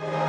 Yeah.